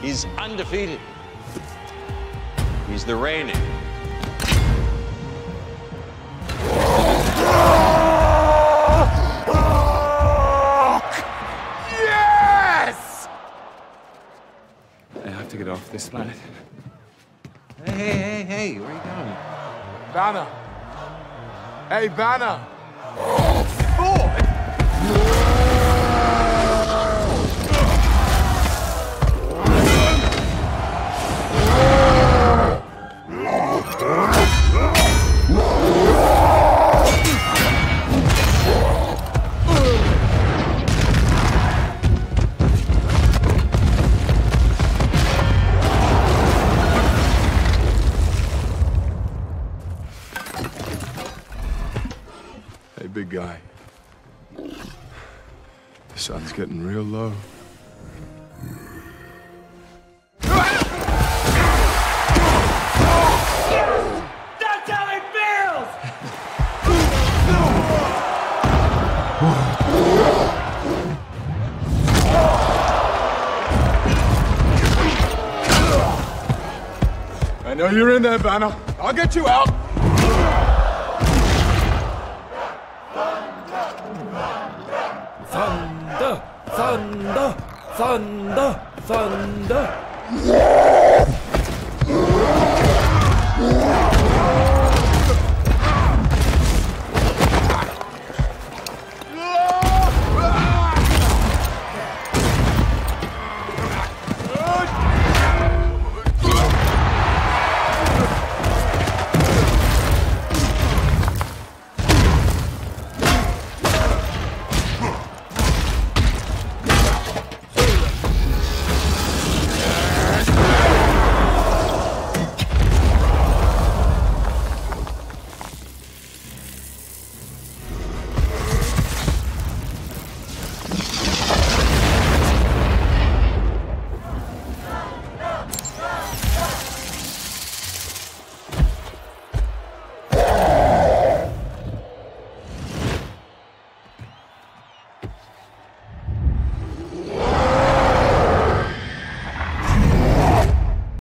He's undefeated. He's the reigning. Yes! I have to get off this planet. Hey, hey, hey, hey, where are you going? Banner. Hey, Banner. Big guy. The sun's getting real low. That's how it feels! I know you're in there, Banner. I'll get you out. サンダサ